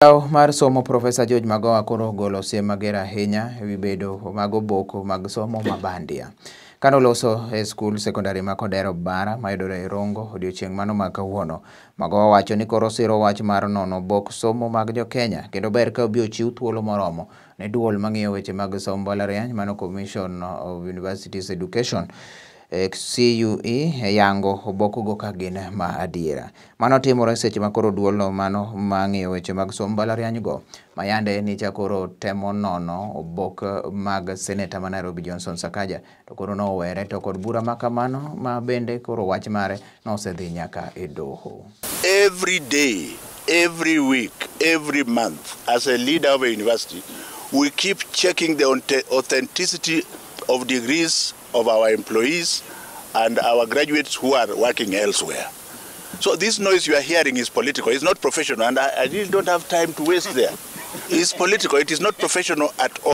Migawo mar somo Profesa George Magoha koro ogolo siem mager ahinya e wi bedo mag oboko mag somo ma bandia. Kano loso e skul sekondari ma Kodero Bara mayudore e Rongo odiochieng' mano ma kawuono. Magoha wacho ni koro siro wach mar nono obok somo mag jo Kenya kendo ber ka obi ochiw thuolo moromo ne duol mang'iyo weche mag somb mbalariany mano Commission of Universities Education CUE yango obokogo ka gin ma adiera. Mano timore seche ma koro duolno mano ma ng'iyo weche mag somb mbalarianygo ma yande ni cha koro temo nono obok mag seneta ma Nairobi Johnson Sakaja to koro nowere to kod bura ma kamano ma bende koro wach mare nosedhi nyaka e doho. Every day, every week, every month, as a leader of a university, we keep checking the authenticity of degrees of our employees and our graduates who are working elsewhere. So this noise you are hearing is political. It's not professional, and I, I really don't have time to waste there. It's political. It is not professional at all.